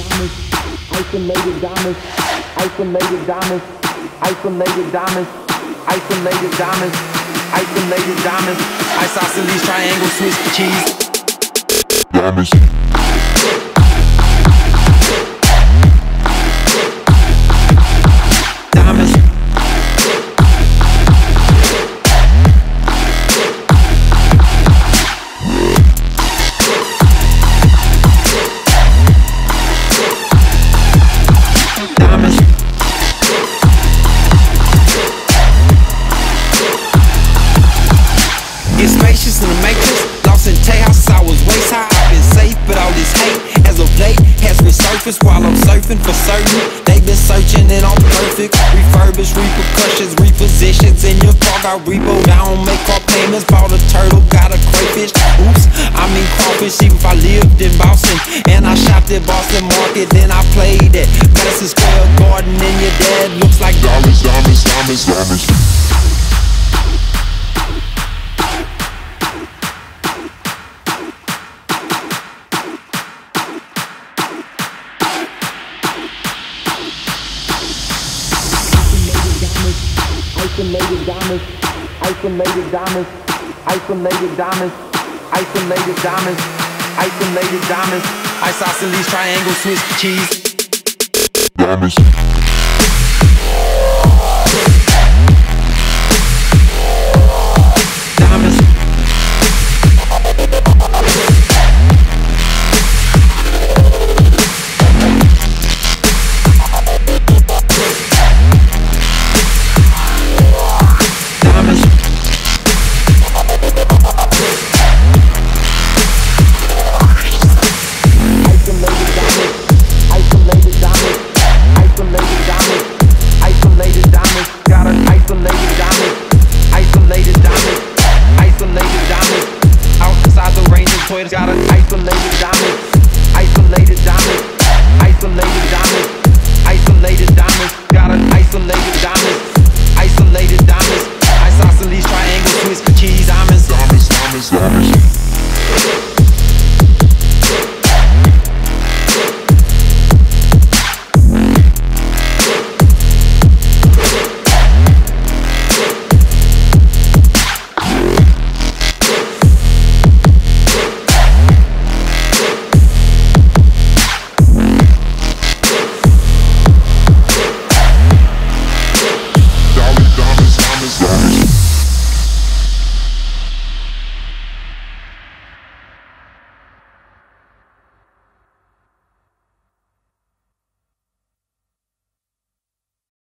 Isolated diamonds, isolated diamonds, isolated diamonds, isolated diamonds, isolated diamonds. Isosceles triangle Swiss cheese. Diamonds. Diamonds. Diamonds. Resurfaced while I'm surfing for certain. They've been searching and I'm perfect. Refurbished repercussions, repositions in your car. Got repo down, make car payments. Bought a turtle, got a crayfish. Oops, I mean crawfish. Even if I lived in Boston and I shopped at Boston Market, then I played at Madison Square Garden. And your dad Isolated diamonds, isolated diamonds, isolated diamonds, isolated diamonds, isolated diamonds, isosceles triangle Swiss cheese. Diamonds. poeiras, cara.